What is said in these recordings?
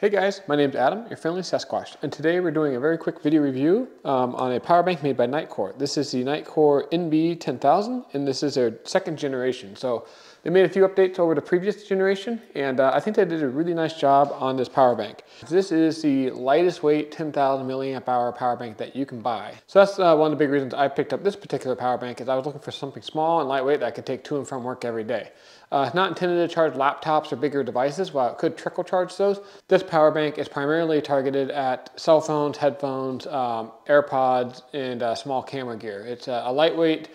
Hey guys, my name's Adam, your friendly Sasquatch, and today we're doing a very quick video review um, on a power bank made by Nitecore. This is the Nitecore NB10000, and this is their second generation. So they made a few updates over the previous generation, and uh, I think they did a really nice job on this power bank. This is the lightest weight 10,000 milliamp hour power bank that you can buy. So that's uh, one of the big reasons I picked up this particular power bank is I was looking for something small and lightweight that I could take to and from work every day. Uh, it's not intended to charge laptops or bigger devices, while it could trickle charge those. This power bank is primarily targeted at cell phones, headphones, um, AirPods, and uh, small camera gear. It's a, a lightweight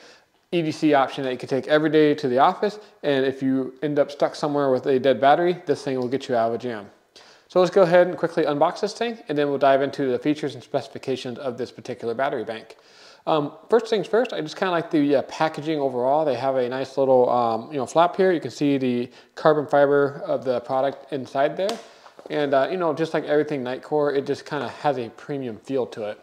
EDC option that you can take every day to the office, and if you end up stuck somewhere with a dead battery, this thing will get you out of a jam. So let's go ahead and quickly unbox this thing, and then we'll dive into the features and specifications of this particular battery bank. Um, first things first, I just kind of like the uh, packaging overall. They have a nice little um, you know flap here. You can see the carbon fiber of the product inside there. And uh, you know, just like everything Nitecore, it just kind of has a premium feel to it.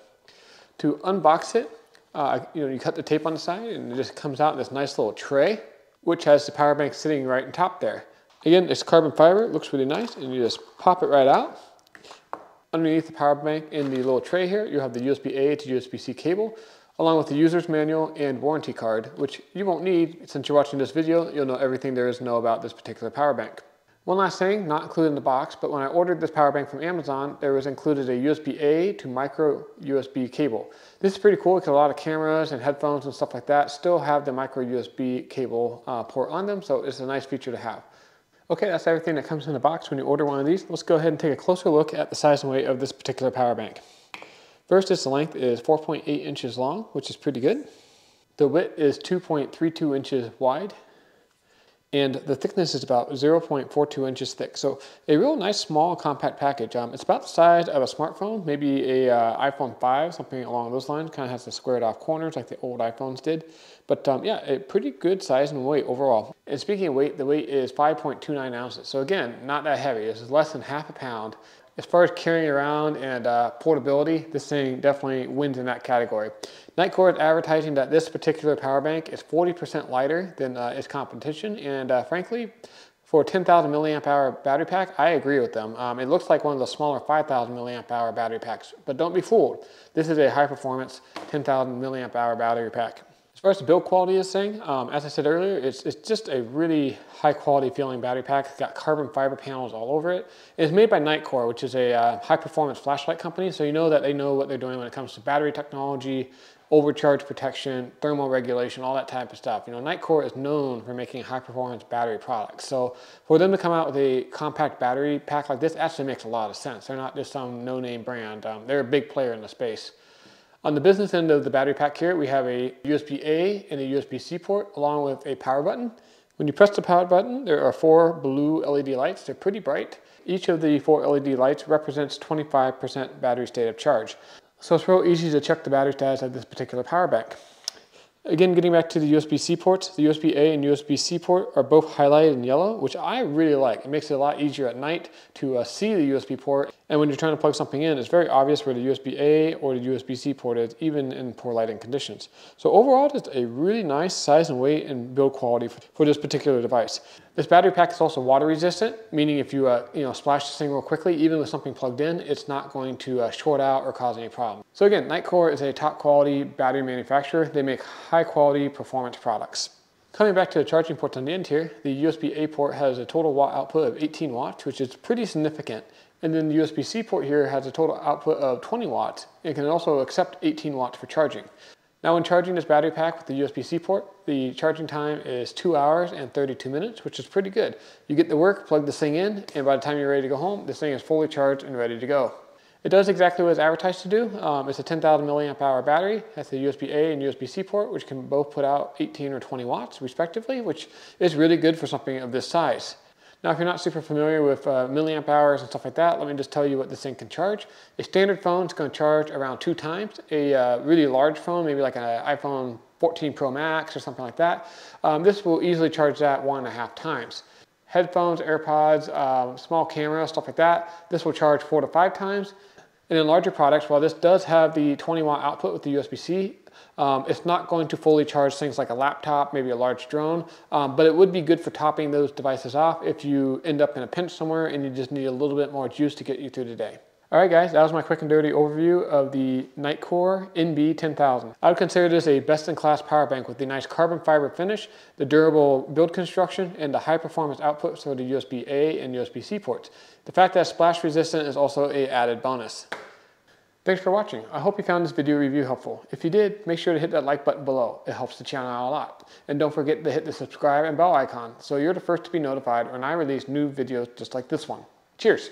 To unbox it, uh, you know, you cut the tape on the side and it just comes out in this nice little tray, which has the power bank sitting right on top there. Again, it's carbon fiber, looks really nice, and you just pop it right out. Underneath the power bank in the little tray here, you have the USB-A to USB-C cable, along with the user's manual and warranty card, which you won't need since you're watching this video, you'll know everything there is to know about this particular power bank. One last thing, not included in the box, but when I ordered this power bank from Amazon, there was included a USB-A to micro USB cable. This is pretty cool because a lot of cameras and headphones and stuff like that still have the micro USB cable uh, port on them, so it's a nice feature to have. Okay, that's everything that comes in the box when you order one of these. Let's go ahead and take a closer look at the size and weight of this particular power bank. First, its length is 4.8 inches long, which is pretty good. The width is 2.32 inches wide, and the thickness is about 0.42 inches thick. So a real nice small compact package. Um, it's about the size of a smartphone, maybe a uh, iPhone 5, something along those lines. Kind of has the squared off corners like the old iPhones did. But um, yeah, a pretty good size and weight overall. And speaking of weight, the weight is 5.29 ounces. So again, not that heavy. This is less than half a pound. As far as carrying around and uh, portability, this thing definitely wins in that category. Nitecore is advertising that this particular power bank is 40% lighter than uh, its competition, and uh, frankly, for a 10,000 milliamp hour battery pack, I agree with them. Um, it looks like one of the smaller 5,000 milliamp hour battery packs, but don't be fooled. This is a high performance 10,000 milliamp hour battery pack. As far as the build quality is saying, um, as I said earlier, it's, it's just a really high quality feeling battery pack. It's got carbon fiber panels all over it. It's made by Nitecore, which is a uh, high performance flashlight company. So you know that they know what they're doing when it comes to battery technology, overcharge protection, thermal regulation, all that type of stuff. You know, Nitecore is known for making high performance battery products. So for them to come out with a compact battery pack like this actually makes a lot of sense. They're not just some no name brand. Um, they're a big player in the space. On the business end of the battery pack here, we have a USB-A and a USB-C port along with a power button. When you press the power button, there are four blue LED lights. They're pretty bright. Each of the four LED lights represents 25% battery state of charge. So it's real easy to check the battery status of this particular power bank. Again, getting back to the USB-C ports, the USB-A and USB-C port are both highlighted in yellow, which I really like. It makes it a lot easier at night to uh, see the USB port. And when you're trying to plug something in, it's very obvious where the USB-A or the USB-C port is, even in poor lighting conditions. So overall, it's a really nice size and weight and build quality for this particular device. This battery pack is also water resistant, meaning if you, uh, you know, splash this thing real quickly, even with something plugged in, it's not going to uh, short out or cause any problem. So again, Nitecore is a top quality battery manufacturer. They make high quality performance products. Coming back to the charging ports on the end here, the USB-A port has a total watt output of 18 watts, which is pretty significant. And then the USB-C port here has a total output of 20 watts and can also accept 18 watts for charging. Now when charging this battery pack with the USB-C port, the charging time is 2 hours and 32 minutes, which is pretty good. You get the work, plug this thing in, and by the time you're ready to go home, this thing is fully charged and ready to go. It does exactly what it's advertised to do. Um, it's a 10,000 milliamp hour battery, has a USB-A and USB-C port, which can both put out 18 or 20 watts respectively, which is really good for something of this size. Now, if you're not super familiar with uh, milliamp hours and stuff like that, let me just tell you what this thing can charge. A standard phone is going to charge around two times. A uh, really large phone, maybe like an iPhone 14 Pro Max or something like that, um, this will easily charge that one and a half times. Headphones, AirPods, uh, small camera, stuff like that, this will charge four to five times. And in larger products, while this does have the 20 watt output with the USB-C, um, it's not going to fully charge things like a laptop, maybe a large drone, um, but it would be good for topping those devices off if you end up in a pinch somewhere and you just need a little bit more juice to get you through the day. All right guys, that was my quick and dirty overview of the Nitecore NB10000. I would consider this a best-in-class power bank with the nice carbon fiber finish, the durable build construction, and the high performance outputs for the USB-A and USB-C ports. The fact that it's splash resistant is also a added bonus. Thanks for watching. I hope you found this video review helpful. If you did, make sure to hit that like button below. It helps the channel out a lot. And don't forget to hit the subscribe and bell icon so you're the first to be notified when I release new videos just like this one. Cheers!